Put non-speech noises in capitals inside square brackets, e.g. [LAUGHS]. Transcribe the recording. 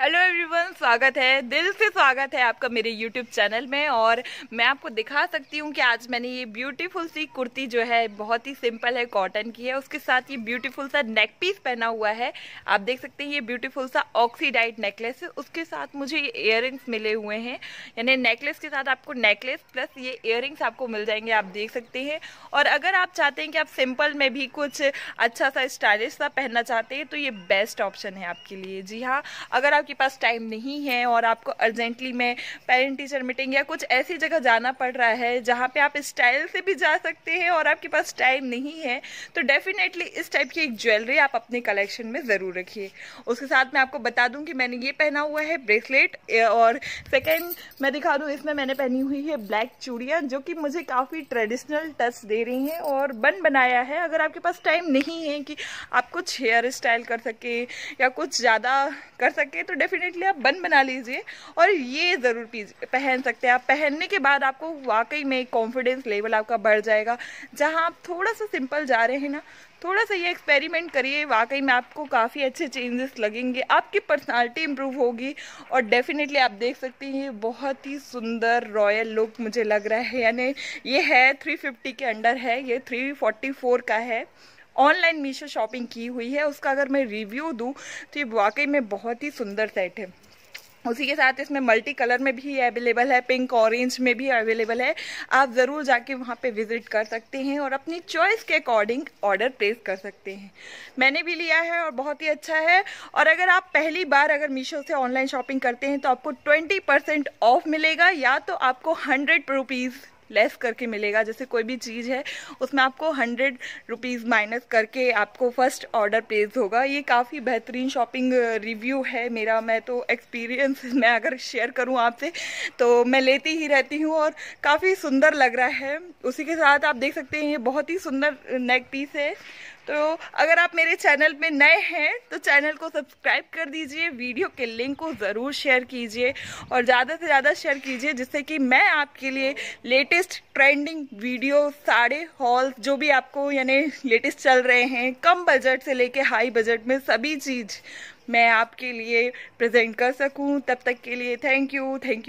Hello everyone स्वागत है। दिल से स्वागत है आपका मेरे यूट्यूब चैनल में और मैं आपको दिखा सकती हूँ कि आज मैंने ये ब्यूटीफुल सी कुर्ती जो है, बहुत ही सिंपल है कॉटन की है। उसके साथ ये ब्यूटीफुल सा नेक पीस पहना हुआ है। आप देख सकते हैं ये ब्यूटीफुल सा ऑक्सीडाइट नेकलेस है उसके साथ मुझे ये इयर मिले हुए हैं। यानी नेकलेस के साथ आपको नेकलेस प्लस ये इयर आपको मिल जाएँगे, आप देख सकते हैं। और अगर आप चाहते हैं कि आप सिंपल में भी कुछ अच्छा सा स्टाइलिश सा पहनना चाहते हैं तो ये बेस्ट ऑप्शन है आपके लिए। जी हाँ अगर आप आपके पास टाइम नहीं है और आपको अर्जेंटली में पेरेंट टीचर मीटिंग या कुछ ऐसी जगह जाना पड़ रहा है जहाँ पे आप स्टाइल से भी जा सकते हैं और आपके पास टाइम नहीं है तो डेफिनेटली इस टाइप की एक ज्वेलरी आप अपने कलेक्शन में ज़रूर रखिए। उसके साथ मैं आपको बता दूँ कि मैंने ये पहना हुआ है ब्रेसलेट और सेकेंड मैं दिखा दूँ इसमें मैंने पहनी हुई है ब्लैक चूड़ियाँ जो कि मुझे काफ़ी ट्रेडिशनल टच दे रही हैं और बन बनाया है। अगर आपके पास टाइम नहीं है कि आप कुछ हेयर स्टाइल कर सके या कुछ ज़्यादा कर सके तो डेफिनेटली आप बन बना लीजिए और ये ज़रूर पहन सकते हैं आप। पहनने के बाद आपको वाकई में कॉन्फिडेंस लेवल आपका बढ़ जाएगा। जहाँ आप थोड़ा सा सिंपल जा रहे हैं ना, थोड़ा सा ये एक्सपेरिमेंट करिए, वाकई में आपको काफ़ी अच्छे चेंजेस लगेंगे, आपकी पर्सनालिटी इंप्रूव होगी और डेफिनेटली आप देख सकते हैं ये बहुत ही सुंदर रॉयल लुक मुझे लग रहा है। यानी ये है 350 के अंडर है, ये 344 का है। ऑनलाइन मीशो शॉपिंग की हुई है, उसका अगर मैं रिव्यू दूँ तो ये वाकई में बहुत ही सुंदर सेट है। उसी के साथ इसमें मल्टी कलर में भी अवेलेबल है, पिंक, ऑरेंज में भी अवेलेबल है। आप ज़रूर जाके वहाँ पे विज़िट कर सकते हैं और अपनी चॉइस के अकॉर्डिंग ऑर्डर प्लेस कर सकते हैं। मैंने भी लिया है और बहुत ही अच्छा है। और अगर आप पहली बार अगर मीशो से ऑनलाइन शॉपिंग करते हैं तो आपको ट्वेंटी परसेंट ऑफ़ मिलेगा या तो आपको हंड्रेड रुपीज़ लेस करके मिलेगा। जैसे कोई भी चीज़ है, उसमें आपको हंड्रेड रुपीज़ माइनस करके आपको फ़र्स्ट ऑर्डर प्लेस होगा। ये काफ़ी बेहतरीन शॉपिंग रिव्यू है मेरा। मैं तो एक्सपीरियंस [LAUGHS] मैं अगर शेयर करूँ आपसे तो मैं लेती ही रहती हूँ और काफ़ी सुंदर लग रहा है। उसी के साथ आप देख सकते हैं, ये बहुत ही सुंदर नेक पीस है। तो अगर आप मेरे चैनल में नए हैं तो चैनल को सब्सक्राइब कर दीजिए, वीडियो के लिंक को ज़रूर शेयर कीजिए और ज़्यादा से ज़्यादा शेयर कीजिए, जिससे कि मैं आपके लिए लेटेस्ट ट्रेंडिंग वीडियो साड़े हॉल जो भी आपको यानी लेटेस्ट चल रहे हैं, कम बजट से लेके हाई बजट में सभी चीज़ मैं आपके लिए प्रेजेंट कर सकूँ। तब तक के लिए थैंक यू थैंक यू